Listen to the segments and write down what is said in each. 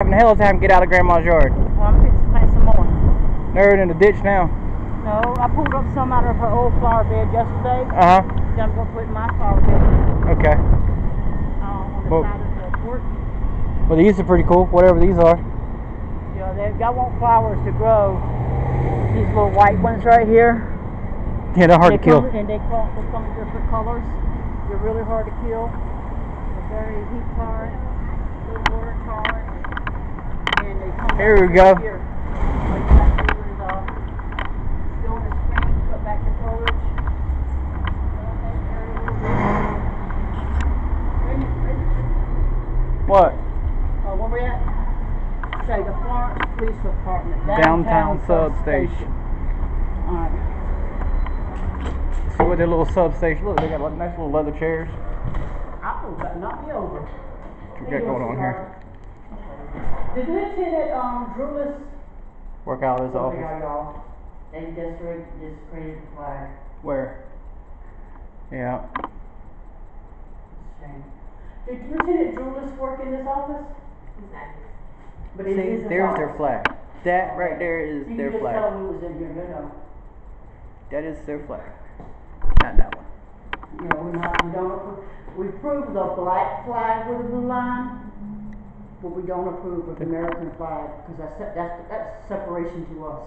having a hell of a time to get out of Grandma's yard. Well, I'm fixing to plant some more. They're in the ditch now. No, I pulled up some out of her old flower bed yesterday. Uh huh. Then I'm gonna put in my flower bed Okay. uh, on the Well- side of the porch. Well, these are pretty cool. Whatever these are. Know, they, y'all want flowers to grow. These little white ones right here. Yeah, they're hard they to kill. Come, and they come, they come in different colors. They're really hard to kill. They're very heat tolerant, little water tolerant, and they come. Here we go. Here. Like that here is, still in the spring, put back the foliage. What? Uh, where we at? Say the Florence Police Department. Downtown downtown substation. Alright. See what their little substation. Look, they got like nice little leather chairs. Oh, but not me over. What we got going on here? Did Lieutenant, um, Drulis? Work out of his Oh, office. are, y'all. They just re- just created the flag. Where? Yeah. Shame. Did Lieutenant Drulis work in this office? Exactly. But it See, is his there's their office. flag. That right there is You their can just tell flag. him who was in here, you know. That is their flag. Not that one. You know, we're not, we don't approve, we approve the black flag with the blue line, but we don't approve of the American flag, because that's, se- that's, that's separation to us.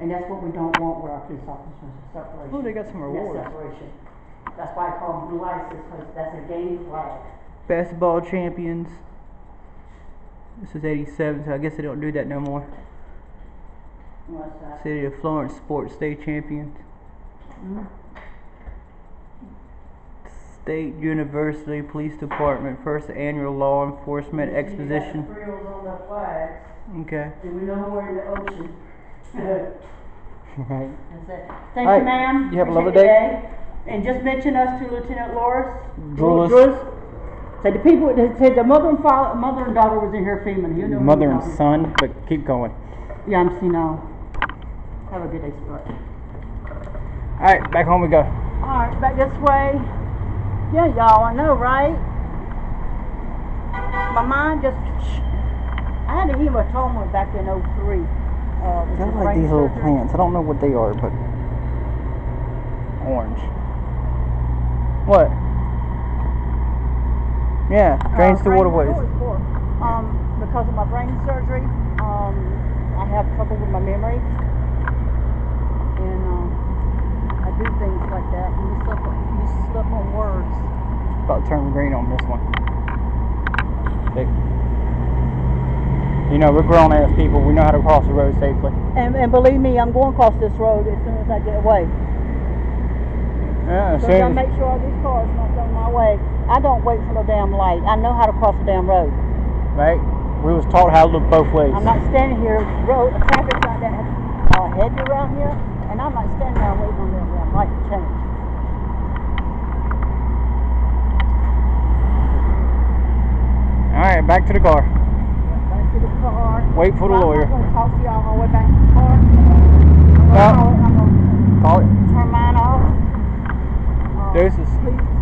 And that's what we don't want with our police officers, is separation. Oh, they got some That's rewards. separation. That's why I call them blue lights, because that's a game flag. Basketball champions. This is 87, so I guess they don't do that no more. What's that? City of Florence Sports State champions. Mhm. State University Police Department First Annual Law Enforcement Exposition. You got frills on the flags, Okay. and we know we're in the ocean. Right. That's it. Thank All right. you, ma'am. You have a lovely Appreciate day. And just mention us to Lieutenant Loris. Drulis. Drulis. Say the people, they said the mother and father, mother and daughter was in here filming. You know Mother and son, but keep going. Yeah, I'm seeing now. Have a good day, Scott. Alright, back home we go. Alright, back this way. Yeah, y'all, I know, right? My mind just, I had a hematoma back in '03. Uh, I like these little surgery. plants. I don't know what they are, but orange. What? Yeah, drains Uh, the waterways. what it's for. Um, because of my brain surgery, um, I have trouble with my memory. And, um, I do things like that, and you slip, you slip on words. About to turn green on this one. See? You know, we're grown ass people. We know how to cross the road safely. And, and believe me, I'm going across this road as soon as I get away. Yeah, as So I soon make sure all these cars not going my way. I don't wait for no damn light. I know how to cross a damn road. right? We was taught how to look both ways. I'm not standing here, road, traffic's like that, uh, heavy around here, and I'm not standing there waiting on that damn light to change. Alright, back to the car. Back to the car. Wait for the lawyer. I'm talk to y'all all the way back to the car. I'm Well- gonna, I'm gonna Call it. turn mine off. Deuces. Please